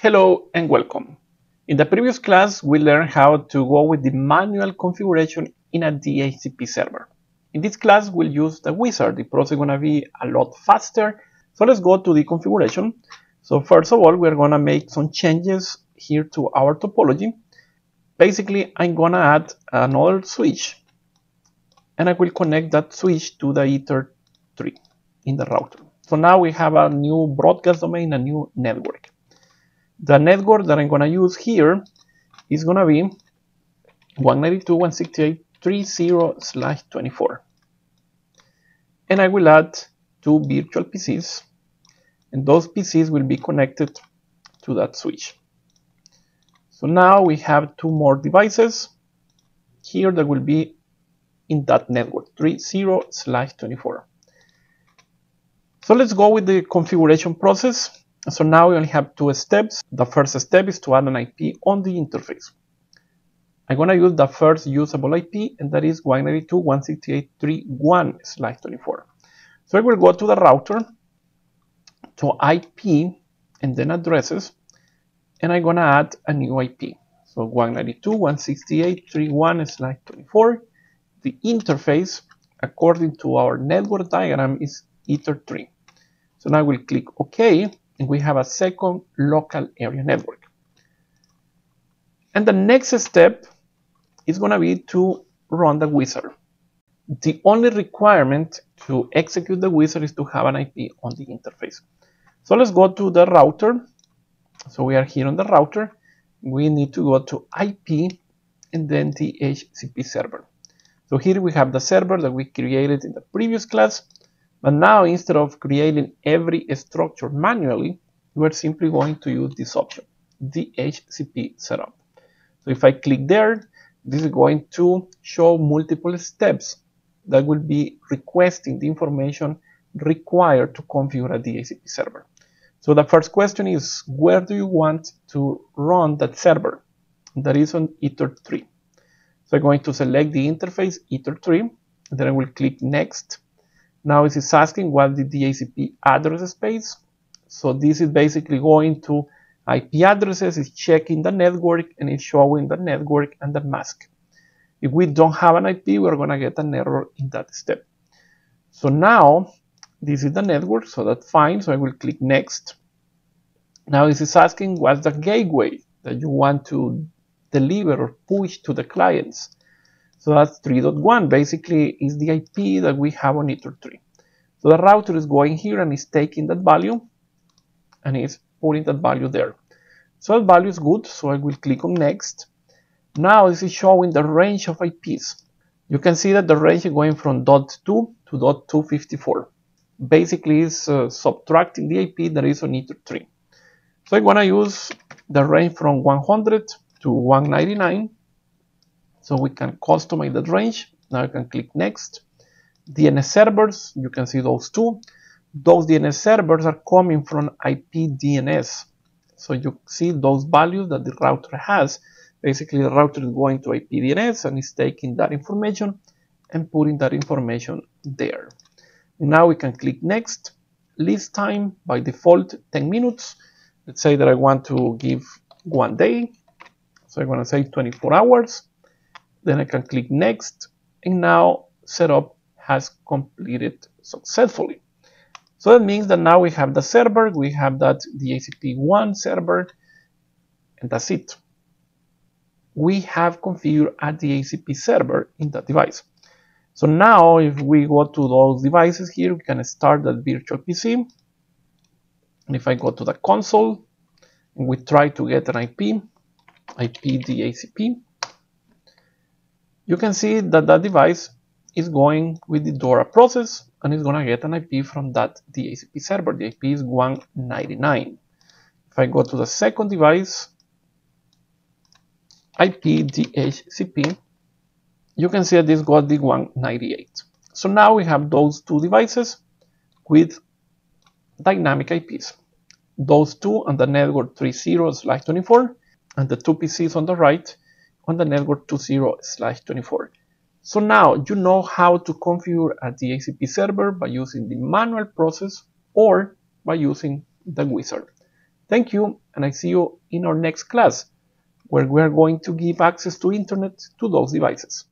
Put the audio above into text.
Hello and welcome. In the previous class, we learned how to go with the manual configuration in a DHCP server. In this class, we'll use the wizard. The process is going to be a lot faster. So let's go to the configuration. So first of all, we're going to make some changes here to our topology. Basically, I'm going to add another switch and I will connect that switch to the Ether 3 in the router. So now we have a new broadcast domain, a new network. The network that I'm going to use here is going to be 192.168.30/24. And I will add two virtual PCs, and those PCs will be connected to that switch. So now we have two more devices here that will be in that network 30/24. So let's go with the configuration process. So now we only have two steps. The first step is to add an IP on the interface. I'm going to use the first usable IP, and that is 192.168.3.1/24. So I will go to the router, to IP, and then addresses, and I'm going to add a new IP. So 192.168.3.1/24. The interface, according to our network diagram, is Ether3. So now we'll click OK, and we have a second local area network. And the next step is going to be to run the wizard. The only requirement to execute the wizard is to have an IP on the interface. So let's go to the router. So we are here on the router. We need to go to IP and then the DHCP server. So here we have the server that we created in the previous class. But now instead of creating every structure manually, we're simply going to use this option, DHCP setup. So if I click there, this is going to show multiple steps that will be requesting the information required to configure a DHCP server. So the first question is, where do you want to run that server? That is on Ether3. So I'm going to select the interface Ether3, then I will click next. Now it is asking what the DHCP address space. So this is basically going to IP addresses, it's checking the network and it's showing the network and the mask. If we don't have an IP, we're going to get an error in that step. So now this is the network, so that's fine. So I will click next. Now this is asking what's the gateway that you want to deliver or push to the clients. So that's 3.1 basically is the IP that we have on Ether3. So the router is going here and is taking that value and is putting that value there. So that value is good, so I will click on next. Now this is showing the range of IPs. You can see that the range is going from .2 to .254. Basically is uh, subtracting the IP that is on Ether3. So I'm gonna use the range from 100 to 199. So we can customize that range. Now I can click next. DNS servers, you can see those two. Those DNS servers are coming from IP DNS. So you see those values that the router has. Basically, the router is going to IP DNS and is taking that information and putting that information there. Now we can click next. Lease time by default 10 minutes. Let's say that I want to give one day. So I'm going to say 24 hours. Then I can click next. And now setup has completed successfully. So that means that now we have the server, we have that DHCP1 server, and that's it. We have configured a DHCP server in that device. So now if we go to those devices here, we can start that virtual PC. And if I go to the console and we try to get an IP, IP DHCP, you can see that that device is going with the DORA process and it's going to get an IP from that DHCP server. The IP is 199. If I go to the second device, IP DHCP, you can see that this got the 198. So now we have those two devices with dynamic IPs. Those two on the network 30/24 and the two PCs on the right on the network 20/24. So now you know how to configure a DHCP server by using the manual process or by using the wizard. Thank you, and I see you in our next class, where we are going to give access to internet to those devices.